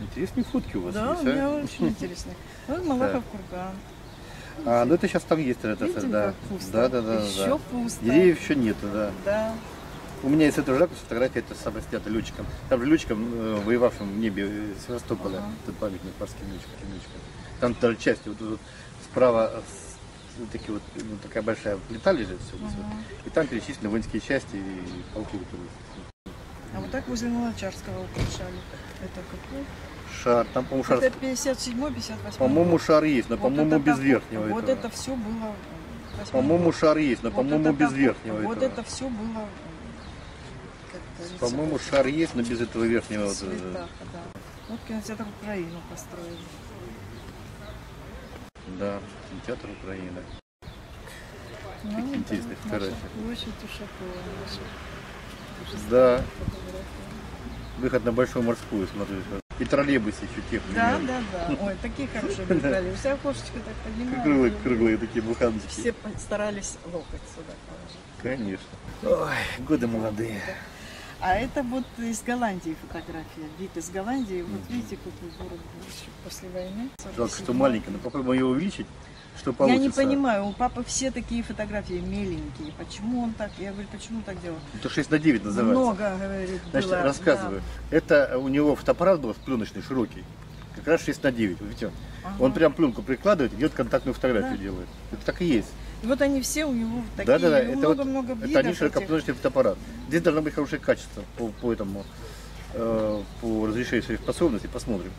Интересные фотки у вас Да, есть, у меня а? очень интересно. Вот Малахов курган. А, ну это сейчас там есть, это, Видите, да. пусто? Да, да, да, Еще да. пусто. Деревьев еще нету, да. Да. У меня есть этого ракурса фотография, это самое снято летчиком. Там же летчиком, э, воевавшим в небе э, Севастополя, Ага. этот памятник морским летчикам. летчикам. Там даже части, вот, вот справа э, такие вот, ну, такая большая плита лежит все здесь вот. И там перечислены воинские части и полки. которые. А вот так возле Новочарского украшали. Это какой? Шар, там, по-моему, шар, Это 57-58. по-моему, шар есть, но, Вот по-моему, без так- верхнего Вот этого. это все было. э, По-моему, шар есть, но, Вот по-моему, без так- верхнего Вот этого. это все было. э, По-моему, шар есть, но без этого верхнего. вот, э, цветах, да. Вот кинотеатр Украину построили. Да, кинотеатр Украины. Ну, Какие интересные фотографии. Площадь Ушакова. наша. Да. Выход на Большую морскую, смотрю. И троллейбусы еще тех Да, да, да. Ой, такие хорошие были. Вся окошечко так поднимала. Круглые, круглые такие буханочки. Все старались локоть сюда положить. Конечно. Ой, годы молодые. А это вот из Голландии фотография. Вид из Голландии. Вот видите, какой город был еще после войны. Жалко, что 47-й. маленький, но попробуем его увеличить, что Я получится. не понимаю, у папы все такие фотографии меленькие. Почему он так? Я говорю, почему так делал? Это 6 на 9 называется. Много, говорит, Значит, было. рассказываю. Это у него фотоаппарат был пленочный, широкий. Как раз 6 на 9. Видите? Ага. Он прям пленку прикладывает идет контактную фотографию Да. делает. Это так и есть. И вот они все у него такие, Да, да, да. Это, вот, много-много это видов не этих. широкопленочный фотоаппарат. Здесь должно быть хорошее качество по, по этому, э, по разрешению своих способностей. Посмотрим.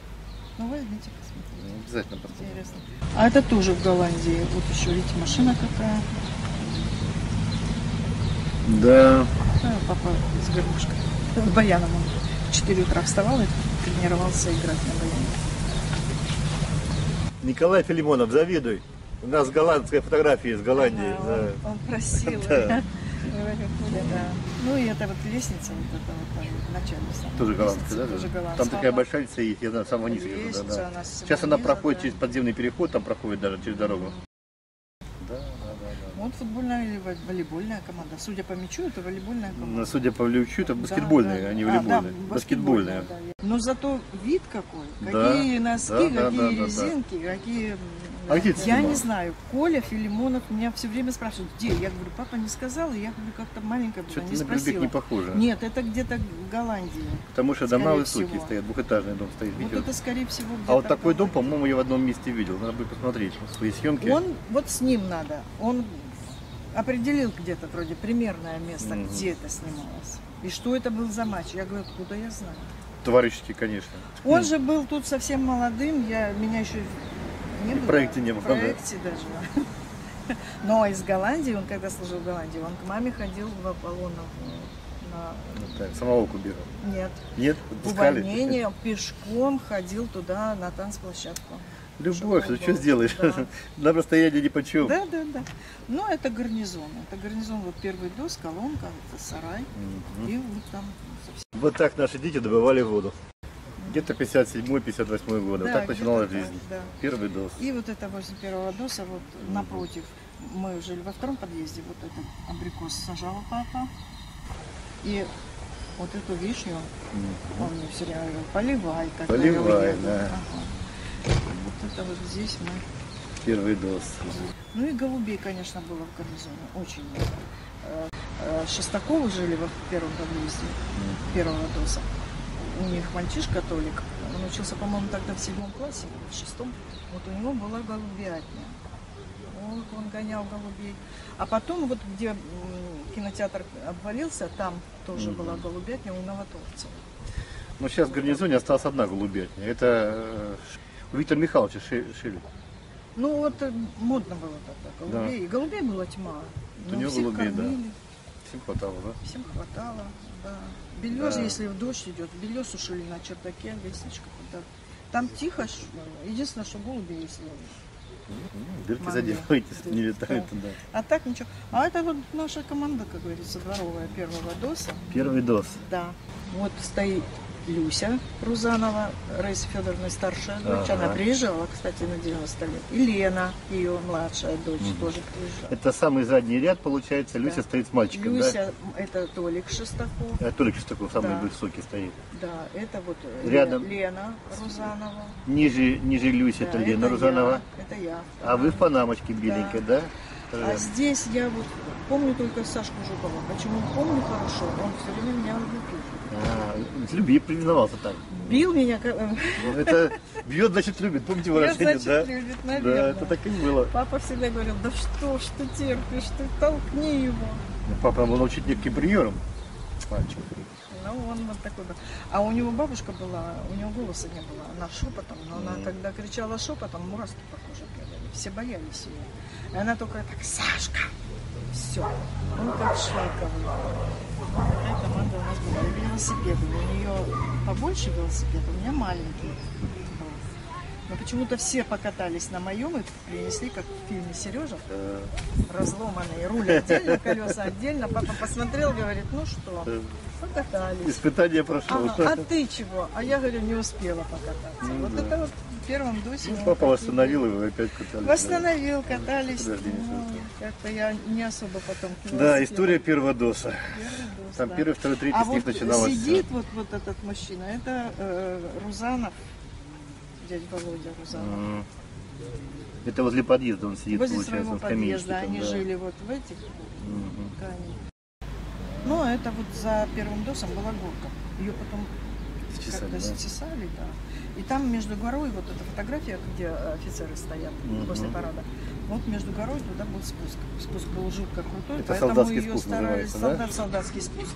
Ну, возьмите, посмотрите. Обязательно посмотрим. Интересно. А это тоже в Голландии. Вот еще, видите, машина какая. Да. Папа с горбушкой. С баяном он в 4 утра вставал и тренировался играть на баяне. Николай Филимонов, завидуй. У нас голландская фотография из Голландии. Да. он, он просил. Да. Да. Ну и это вот лестница, вот это вот там в начале. самой Тоже голландская, да? Тоже Там голландская. такая большая лестница есть, я знаю, самого низа да, Лестница, да. она самого Сейчас она проходит да. через подземный переход, там проходит даже через дорогу. Да, да, да. Вот футбольная или во- волейбольная команда. Судя по мячу, это волейбольная да. команда. Ну, судя по Левчу, это Да, баскетбольные, да. а не А, да, волейбольные. баскетбольные. да, Но зато вид какой. Да, Какие носки, да, да, какие да, да, да. резинки, какие... А где ты Я не знаю. Коля Филимонов меня все время спрашивает, где? Я говорю, папа не сказал, и я говорю, как-то маленькая была, не на спросила. не похоже. Нет, это где-то в Голландии. Потому что дома высокие всего. стоят, двухэтажный дом стоит. Вот это, скорее всего, А вот такой дом, по-моему, я в одном месте видел. Надо будет посмотреть свои съемки. Он, вот с ним надо. Он определил где-то вроде примерное место, Мгм. где это снималось. И что это был за матч. Я говорю, откуда я знаю. Товарищеский, конечно. Он же был тут совсем молодым, я, меня еще не было. проекте не было, В да. проекте даже. Но из Голландии, он когда служил в Голландии, он к маме ходил в Аполлонов на... Ну, так, самоволку бегал. Нет, Нет? в Отпускали? увольнение пешком ходил туда на танцплощадку. Любовь, ну что сделаешь? Да. На расстоянии ни почем. Да, да, да. Но это гарнизон. Это гарнизон, вот первый дос, колонка, это сарай. Мгм. И вот там совсем. Вот так наши дети добывали воду. Где-то 57-58 год. Вот Да, так начиналась где-то жизнь. так, да. Первый дос. И вот это возле первого доса, вот напротив, мы жили во втором подъезде, вот этот абрикос сажал папа. И вот эту вишню, Мгм. он мне все время говорил, поливай, как Поливай, да. Вот это вот здесь мы. Первый дос. Ну и голубей, конечно, было в гарнизоне, очень много. Э, э, Шестаковы жили во первом подъезде первого доса. У них мальчишка Толик, он учился, по-моему, тогда в седьмом классе, в шестом. Вот у него была голубятня. Вот он гонял голубей. А потом, вот где кинотеатр обвалился, там тоже Мгм. была голубятня у новоторцев. Но сейчас в гарнизоне осталась одна голубятня. Это э, у Виктора Михайловича Ши- Шили. Ну вот э, модно было тогда голубей. И голубей была тьма. У Но него всех голубей, да. кормили, Всем хватало, да? всем хватало. Да. Белье Да. же, если в дождь идет, белье сушили на чердаке, лестничка туда. Там тихо, единственное, что голуби если. Дырки Маме. заделывайте, Да. не летают Да. туда. А так ничего. А это вот наша команда, как говорится, дворовая первого доса. Первый дос. Да. Вот стоит Люся Рузанова, Раиса Федоровна старшая дочь. Ага. Она приезжала, кстати, на 90 лет. И Лена, ее младшая дочь, Мгм. тоже приезжала. Это самый задний ряд, получается. Люся Да. стоит с мальчиком, да? Люся, это Толик Шестаков. А Толик сейчас такой самый Да. высокий стоит. Да, это вот э, Рядом. Лена Рузанова. Ниже, ниже Люси это Да, Лена это Рузанова. я, это я. А вы в панамочке беленькой, да? А здесь я вот помню только Сашку Жукова. Почему помню хорошо? Он все время меня любил. А, с любви признавался так. Бил меня, Ну, Это бьет, значит, любит. Помните выражение, значит, да? любит, Да, наверное. это так и было. Папа всегда говорил, да что ж ты терпишь, ты толкни его. Папа был научить неким приемам. Мальчик. Ну, он вот такой был. А у него бабушка была, у него голоса не было, она шепотом, но она Мгм. когда кричала шепотом, мурашки по коже бегали, все боялись ее. И она только так, Сашка, все, он как шлаковый. Такая команда у нас была. И велосипеды, у нее побольше велосипед, у меня маленький был. Но почему-то все покатались на моем и принесли, как в фильме Сережа, разломанные, руль отдельно, колеса отдельно. Папа посмотрел, говорит, ну что, покатались. Испытание прошло. Ага, а ты чего? А я говорю, не успела покататься. Ну вот да. это вот в первом досе. Ну, Папа восстановил его опять катались. Восстановил, катались. Подожди, не Ну. Как-то я не особо потом Да, история первого доса. Первый дос, Там да. первый, второй, третий А с них вот начиналось. сидит вот, вот этот мужчина, это э, Рузанов, дядя Володя Рузанов. М. Это возле подъезда он сидит, Возле получается, скамеечке подъезда они да. жили вот в этих Мгм. тканях. Ну, это вот за первым досом была горка. Ее потом Счесали, как-то да? стесали, да. И там между горой, вот эта фотография, где офицеры стоят Мгм. после парада, вот между горой туда был спуск. Спуск был жутко крутой, Это поэтому ее старались, называется, да? солдат, солдатский спуск,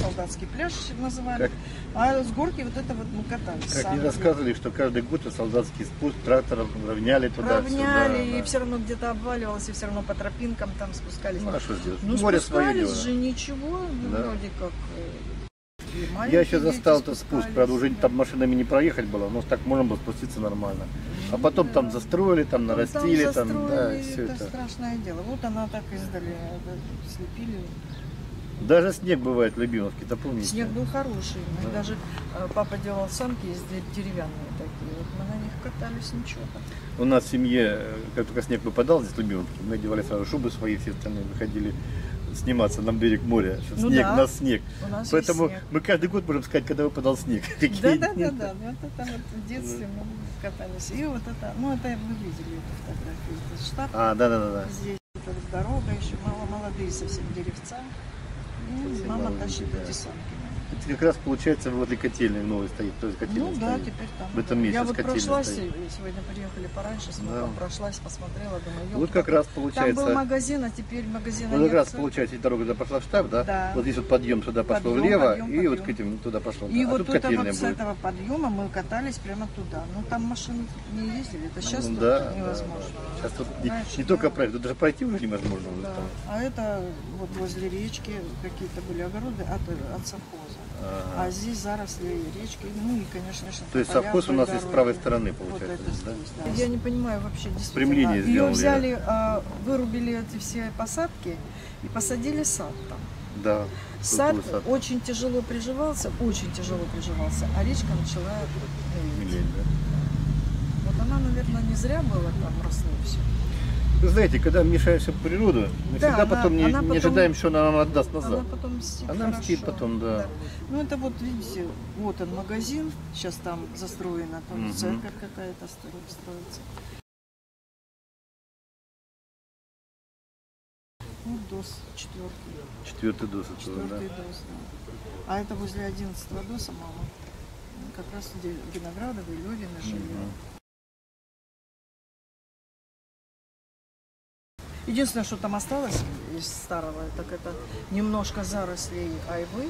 солдатский пляж называли. Как- А с горки вот это вот мы катались. Как мне рассказывали, что каждый год солдатский спуск трактором равняли туда Равняли, сюда, и да. все равно где-то обваливалось, и все равно по тропинкам там спускались. Ну, а что сделать? Ну, Море спускались же ничего, ну, Да. вроде как. Э, Я еще застал этот спуск, правда, уже да. там машинами не проехать было, но так можно было спуститься нормально. А потом там застроили, там нарастили, там, да, застроили, все это, это. страшное дело. Вот она так издали это, слепили. Даже снег бывает в Любимовке, да помните? Снег был хороший. Мы Да. даже э, папа делал санки из де- деревянные такие. Вот мы на них катались, ничего. У нас в семье, э, как только снег выпадал здесь в Любимовке, мы одевали сразу шубы свои, все остальные выходили сниматься на берег моря, Ну снег, да. на снег. У нас Поэтому снег. мы каждый год можем сказать, когда выпадал снег. Да, да, да, да. Вот это вот в детстве мы катались. И вот это, ну это вы видели эту фотографию. Это штаб. А, да, да, да, да. Здесь дорога, еще мало молодые совсем деревца. И мама тащит эти санки. Это как раз получается возле котельной новой стоит, то есть котельная Ну да, стоит. теперь там. В этом месте Я вот прошлась, стоит. сегодня приехали пораньше, с Да. прошлась, посмотрела, думаю, Вот как раз Там был получается. магазин, а теперь магазина Вот как нет. раз получается, дорога туда пошла в штаб, да? Да. Вот здесь вот подъем сюда пошел Подъем, влево, подъем, и подъем. вот к этим туда пошел. И а вот тут это котельная вот с будет. этого подъема мы катались прямо туда. Ну там машины не ездили, это сейчас Ну тут да, невозможно. да. Сейчас тут не, Знаешь, не да. только пройти, тут даже пройти уже невозможно. Да. А это вот возле речки какие-то были огороды от, от совхоза. Ага. А здесь заросли речки, ну и, конечно, же, То есть совхоз у нас и с дороги. правой стороны Вот получается. это здесь, да? здесь, да. Я не понимаю вообще действительно. Ее сделали, взяли, а, вырубили эти все посадки и посадили сад там. Да. Сад, сад. очень тяжело приживался, очень тяжело приживался, а речка начала мелеть. Милень, да. Вот она, наверное, не зря была там росло все. Вы знаете, когда мешаемся в природу, мы Да, всегда она- потом, не, она не потом- ожидаем, что она нам отдаст назад. Она потом мстит Она хорошо. мстит потом, да. Ну это вот, видите, вот он магазин, сейчас там застроена, там Мгм. церковь какая-то стро- строится. Ну, ДОС четвертый, Четвертый дос да. четвертый ДОС, да. А это возле одиннадцатого ДОСа, мама. Как раз где Виноградовы, Левины жили. Мгм. Единственное, что там осталось из старого, так это немножко зарослей айвы,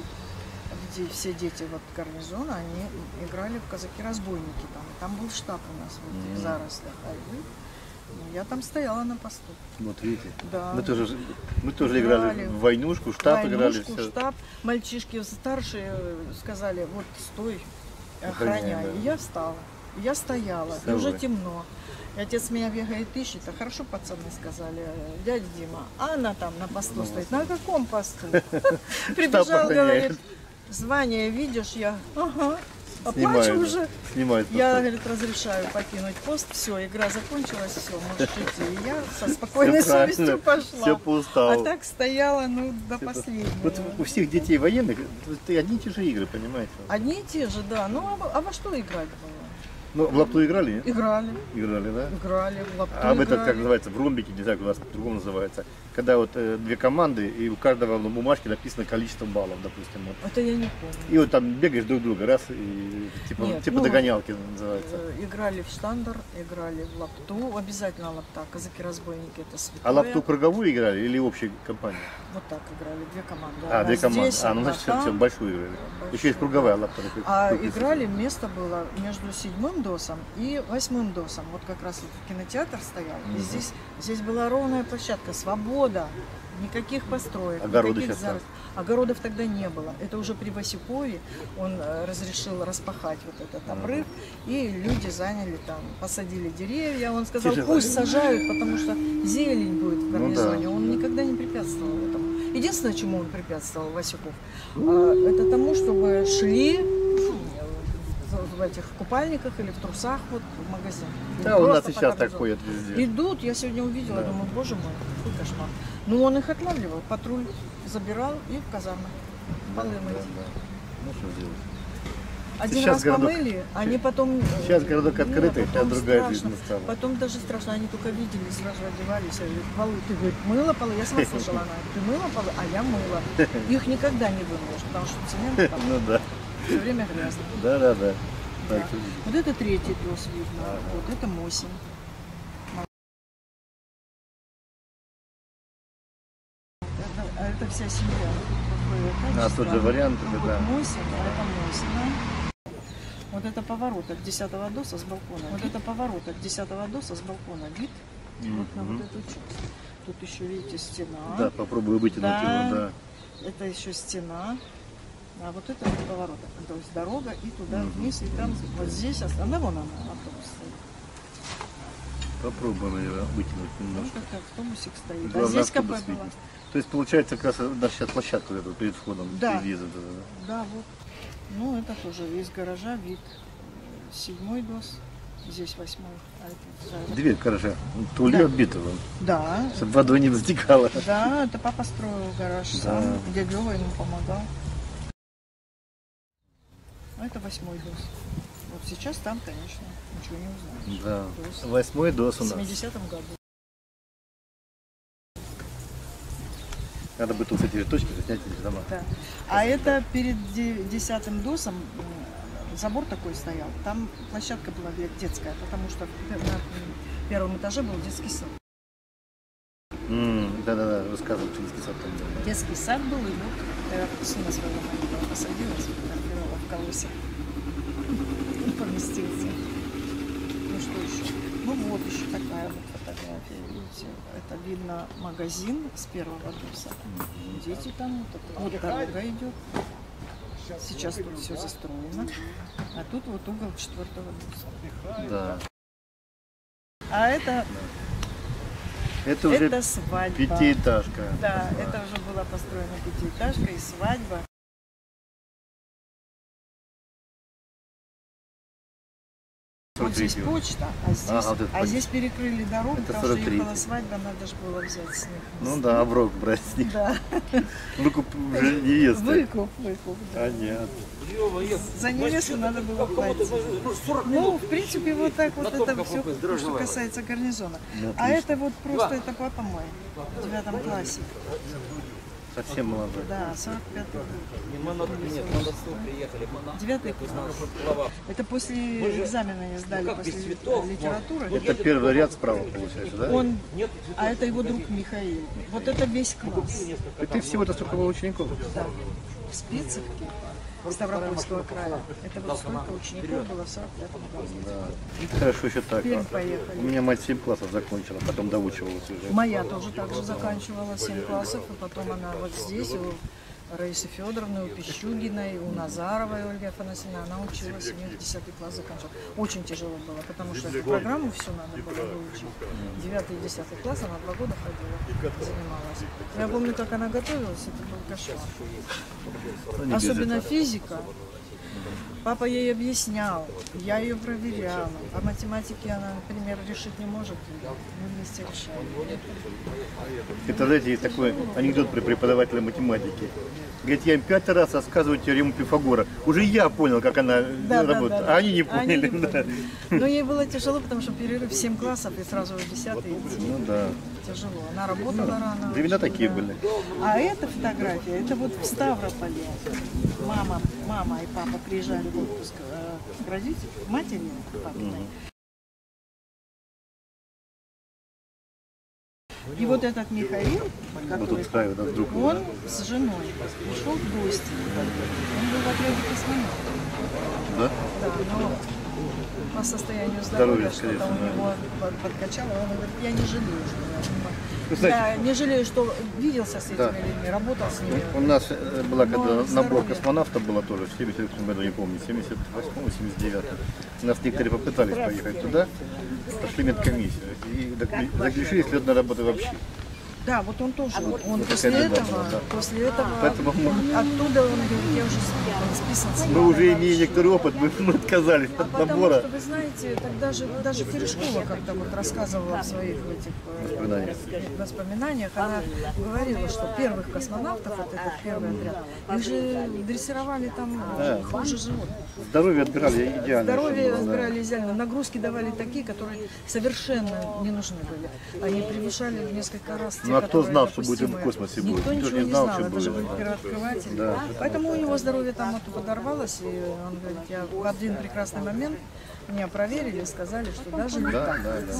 где все дети вот гарнизона, они играли в казаки-разбойники там. Там был штаб у нас в этих Мгм. зарослях айвы. Ну, Я там стояла на посту. Вот видите. Да. Мы тоже, мы тоже играли Играли. в войнушку, штаб играли. Войнушку, Все. штаб. Мальчишки старшие сказали, вот стой, Охраняй, охраняй. да. И я встала. Я стояла, и уже темно. И отец меня бегает ищет, а хорошо пацаны сказали, дядя Дима, а она там на посту Ну, стоит. На каком посту? Прибежал, говорит, звание видишь? Я, ага. А плачу уже. Снимают. Я, говорит, разрешаю покинуть пост. Все, игра закончилась, все, можешь идти. И я со спокойной правильно, совестью пошла. Все по уставу. А так стояла, ну, до по- последнего. Вот у всех детей военных одни и те же игры, понимаете? Одни и те же, да. Ну, а, во- а во что играть было? Ну, в лапту играли, нет? Играли, Играли, да? играли, в лапту А в этот, как называется, в ромбике, не знаю, как у нас по-другому называется, когда вот э, две команды, и у каждого на бумажке написано количество баллов, допустим. Вот. Это я не помню. И вот там бегаешь друг друга, раз, и типа, Нет, типа ну, догонялки называется. Э, Играли в штандер, играли в лапту, обязательно лапта. Казаки-разбойники это святое. А лапту круговую играли или общей компании? Вот так играли, две команды. А, две Одна команды. здесь, А, ну значит, все, все, большую играли. Большую, Еще есть круговая лапта. А играли, место было между седьмым досом и восьмым досом. Вот как раз вот кинотеатр стоял. И Мгм. здесь, здесь была ровная площадка, свобода. Никаких построек, Огороды никаких зарос- Огородов тогда не было. Это уже при Васюкове он э, разрешил распахать вот этот обрыв, и люди заняли там, посадили деревья. Он сказал, Тяжело. пусть сажают, потому что зелень будет в Ну да. гарнизоне. Он никогда не препятствовал этому. Единственное, чему он препятствовал, Васюков, а, это тому, чтобы шли в- этих купальниках или в трусах вот в магазин. Да, у нас и сейчас так ходят везде. Идут, я сегодня увидела, Да. думаю, боже мой, какой кошмар. Ну, он их отлавливал, патруль забирал и в казармы. Да, да. Ну что сделать? Один Сейчас раз городок- помыли, они потом... Сейчас городок Нет, открытый, сейчас другая страшно. жизнь стала. Потом даже страшно, они только видели, сразу одевались. Я говорю, полы, ты, говорит, мыла полы? Я сама слышала, она, ты мыла полы? А я мыла. Их никогда не вымоешь, потому что цемент там Ну да, все время грязно. да, да, да. Да. Вот это третий дос видно, вот это Мосин. Это, а это вся семья. А качество. тот же вариант, Вот да. Мосин, а это Мосина. Вот это поворот от 10 доса с балкона. Вот это поворот от 10 доса с балкона. Вид вот на вот эту часть. Тут еще, видите, стена. Да, попробую вытянуть Да. его, да. Это еще стена. А вот это вот поворот. То есть дорога и туда вниз, и там вот здесь, а да, вон она, автобус стоит. Попробуем ее вытянуть Ну, немножко. как автобусик стоит. а здесь автобус было. То есть получается как раз сейчас площадка вот перед входом Да. перед въездом туда, да? Да, вот. Ну, это тоже из гаража вид. э, Седьмой дос, здесь восьмой. А это Дверь гаража. Тули Да. отбита вон, Да, чтобы водой не затекала. да, это папа строил гараж Да. сам, дядя Лёва ему помогал. Это восьмой дос. Вот сейчас там, конечно, ничего не узнаешь. Да. Дос. Восьмой дос В у нас. 70-м году. Надо бы тут эти точки снять эти дома. Да. А это перед де- десятым досом забор такой стоял. Там площадка была де- детская, потому что на первом этаже был детский сад. М, Да-да-да, рассказывал, что детский сад там был. Детский сад был, и вот я сына своего маленького посадила, сфотографировала в колосе. Он поместился. Ну что еще? Ну вот еще такая вот фотография, видите. Это видно магазин с первого доса. Дети там, вот, вот дорога идет. Сейчас тут все застроено. А тут вот угол четвертого доса. Да. А это, Это уже это свадьба. пятиэтажка. Да, это уже была построена пятиэтажка и свадьба. Вот здесь 43-й. почта, а здесь, Ага, вот а здесь перекрыли дорогу, Это потому что 43-й. ехала свадьба, надо же было взять с них. Ну да, оброк брать с них. Да, Выкуп уже невесты. выкуп, выкуп. да. Понятно. За невесту надо было платить. Ну, в принципе, вот так вот это все, что касается гарнизона. Ну, А это вот просто, это папа мой, в девятом классе. Совсем молодой. Да, 45 год. Девятый класс. Это после экзамена не сдали, после литературы. Это первый ряд справа получается, да? Он, а это его друг Михаил. Вот это весь класс. И ты всего-то столько было учеников? Да. В Спицевке, Ставропольского края. Это вот столько учеников было в 45 году. Да. Хорошо еще так. Пермь У меня мать 7 классов закончила, потом доучивалась уже. Моя тоже так же заканчивала 7 классов, и потом она вот здесь, у Раисы Федоровны, у Пищугиной, у Назаровой Ольги Афанасьевны, она училась, у них 10 класс заканчивала. Очень тяжело было, потому что эту программу всю надо было выучить. 9 и 10 класс она два года ходила, занималась. Я помню, как она готовилась, это был кошмар. Особенно физика. Папа ей объяснял, я ее проверяла. По математике она, например, решить не может. Мы вместе решали. Это, знаете, есть такой анекдот при преподавателе математики. Говорит, я им пятый раз рассказываю теорему Пифагора. Уже я понял, как она Да, да, работает, да, да. а они не Они поняли. не да. поняли. Но ей было тяжело, потому что перерыв в 7 классов и сразу в 10 идти. Ну да. Тяжело. Она работала рано. Времена очень, такие да. были. А эта фотография, это вот в Ставрополе. Мама, мама и папа приезжали в отпуск э, к родителям, матери папиной. И вот этот Михаил, Вот который тут ставят да, друг он с женой пришел в гости. Он был в отряде космонавтов. Да? Да, но по состоянию здоровья скорее что-то у да. него под- подкачало. Он говорит, я не жалею, что я не Ну, знаете- Я не жалею, что виделся с этими Да. людьми, работал с ними. У нас э, была, когда Но набор здоровье. космонавтов было тоже в 78 году, не помню, 78 79 У нас некоторые попытались поехать туда, пошли медкомиссию и заключили слетной работы вообще. Да, вот он тоже. Он Вот после этого, была, да. после этого, Поэтому мы- он- оттуда он говорит, я уже спи- списан с Мы уже имея некоторый опыт, мы, мы отказались А от потому набора. что, вы знаете, тогда же даже Терешкова как-то вот рассказывала в своих этих э, Воспоминаниях. воспоминаниях, она говорила, что первых космонавтов, вот этот первый отряд, их же дрессировали там Да. хуже животных. Здоровье отбирали идеально. Здоровье было, да. разбирали идеально. Нагрузки давали такие, которые совершенно не нужны были. Они превышали в несколько раз те, Ну, а кто знал, что будет в космосе будет? Никто Никто ничего не не знал, знал. что Это же будет, был да. первооткрыватель. Да. Поэтому у него здоровье там вот подорвалось. И он говорит, я в один прекрасный момент меня проверили сказали, что даже не Да, так. да, да.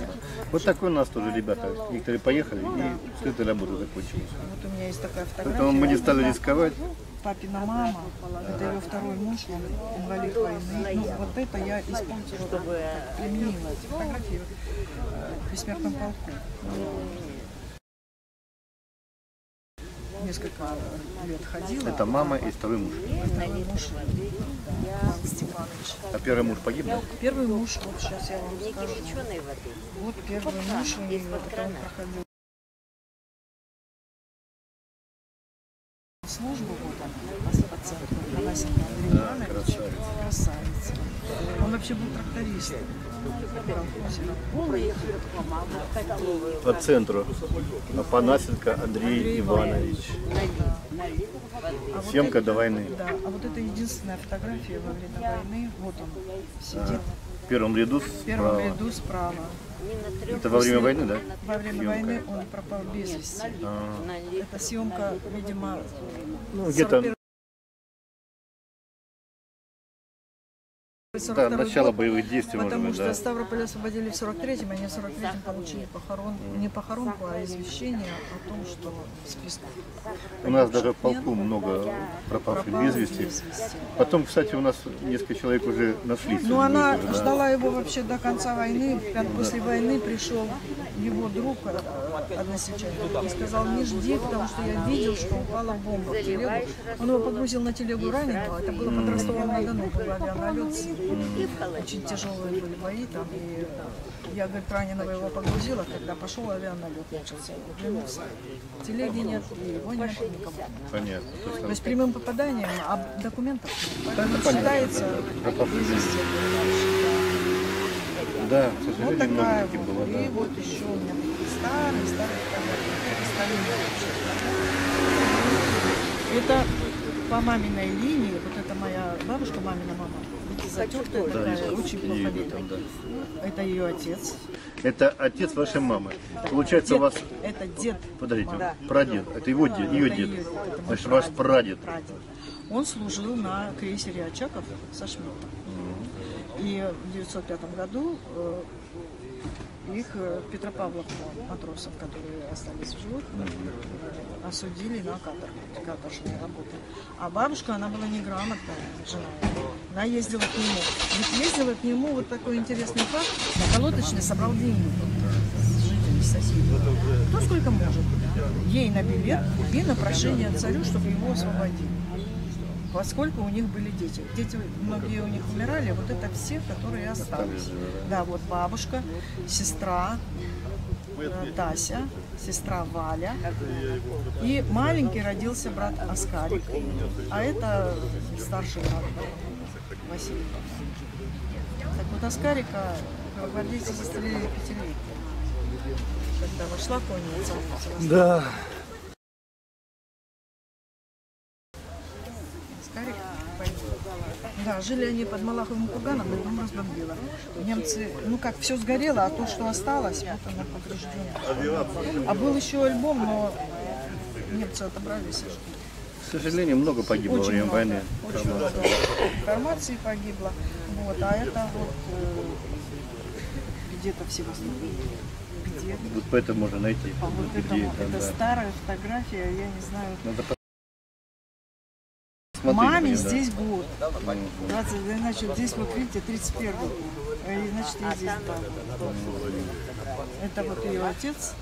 Вот такой у нас тоже ребята. Некоторые поехали и с этой работы закончилась. Вот у меня есть такая фотография. Поэтому мы не стали Да. рисковать. Папина мама, это ее второй муж, он инвалид войны. Ну, вот это я использовала, применила эти фотографии в бессмертном полку. Несколько лет ходила. Это мама и второй муж. Второй муж, Степанович. А первый муж погиб, да? Первый муж, вот сейчас я вам скажу. Вот первый муж у нее, он проходил службу, вот он, по центру, Панасенко Андрей Да, Иванович. красавец. Красавица. Он вообще был тракторист. По центру. Апанасенко Андрей Иванович. А Съемка до войны. Да, а вот это единственная фотография во время войны. Вот он сидит В первом ряду в первом справа. ряду справа. Это во время войны, да? Во время Съемка. войны он пропал без вести. А, Это съемка, видимо, Ну, где-то 42 да, начало год, боевых действий, может Потому быть, что да. Ставрополь освободили в 43-м, они в 43-м получили похорон, не похоронку, а извещение о том, что в списке. У нас даже в полку много пропавших без вести. без вести. Потом, кстати, у нас несколько человек уже нашлись. Ну, она да. ждала его вообще до конца войны. После войны пришел его друг, э, односельчанин, и сказал, не жди, потому что я видел, что упала бомба в телегу. Он его погрузил на телегу раненого. Это было под Ростовом-на-Дону, был авианалет. Очень тяжелые были бои там. И я, говорит, раненого его погрузила, когда пошел авианалет начался. Оглянулся. Телеги нет, и его нет, и никого. Понятно. То есть прямым попаданием, а документов нет. Поэтому считается без. Да, к Вот сожалению, такая много таких вот. было, И да. вот еще у меня такие старые, старые фотографии. Это по маминой линии, вот это моя бабушка, мамина мама. Затертая Да, такая, очень плохо ее видно. да. Это ее отец. Это отец вашей мамы. Получается, у Дед- вас, Это дед. подождите, Да. прадед, это его дед, ее Это дед. её- это Значит, ваш прадед. прадед. Он служил на крейсере Очаков со Шмидтом. И в 905 году э, их э, Петропавловку матросов, которые остались в живых, э, осудили на каторгу, каторжные работы. А бабушка, она была неграмотная жена. Она ездила к нему. Вот ездила к нему, вот такой интересный факт, на колодочный собрал деньги жителей, соседей. Кто сколько может. Ей на билет и на прошение царю, чтобы его освободили поскольку у них были дети. Дети, многие у них умирали, вот это все, которые остались. Да, вот бабушка, сестра э, Тася, сестра Валя. И маленький родился брат Оскарик. А это старший брат. Василий. Так вот, Аскарика гвардейцы застрелили пятилетки. Когда вошла конница. Да. Аскарик погиб. Да, жили они под Малаховым курганом, и дом разбомбило. Немцы, ну как, все сгорело, а то, что осталось, вот оно повреждено. А был еще альбом, но немцы отобрали сожгли. К сожалению, много погибло во время много, войны. очень много информации погибло. Вот, а это вот э, где-то в Севастополе. Где? Вот поэтому можно найти. А вот где это, это, это да. старая фотография, я не знаю. Надо Маме здесь год. Мгм. 20, значит, здесь вот видите, 31 год. И, значит, я здесь года. Это вот ее отец.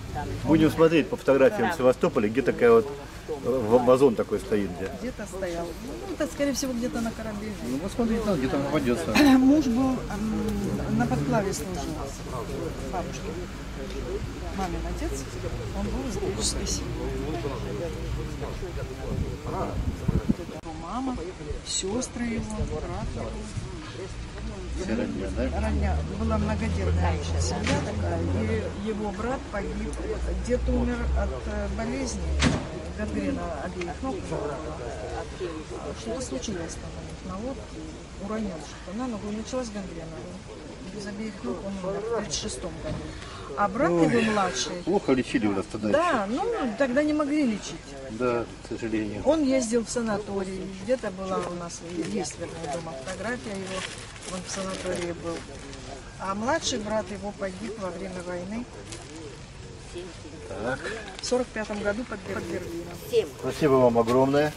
Будем смотреть по фотографиям Севастополя, где такая вот э, вазон такой стоит где. Где-то стоял. Ну, это, скорее всего, где-то на корабле. Ну посмотреть надо, где там попадется. Муж был на подплаве служил бабушке. Мамин отец, он был из греческой семьи. Мама, сестры его, брат его. Родня, да? Родня была многодетная семья такая, и его брат погиб. Дед умер от э, болезни, гангрена обеих ног. Что-то случилось там на лодке, уронил что-то на ногу, началась гангрена. Без обеих ног он умер в 36 году. А брат его младший, Плохо лечили у нас тогда. да, ну тогда не могли лечить. Да, к сожалению. Он ездил в санаторий, где-то была у нас, есть, вернее, дома фотография его, он в санатории был. А младший брат его погиб во время войны Так. в 45 году под Берлином. Спасибо вам огромное.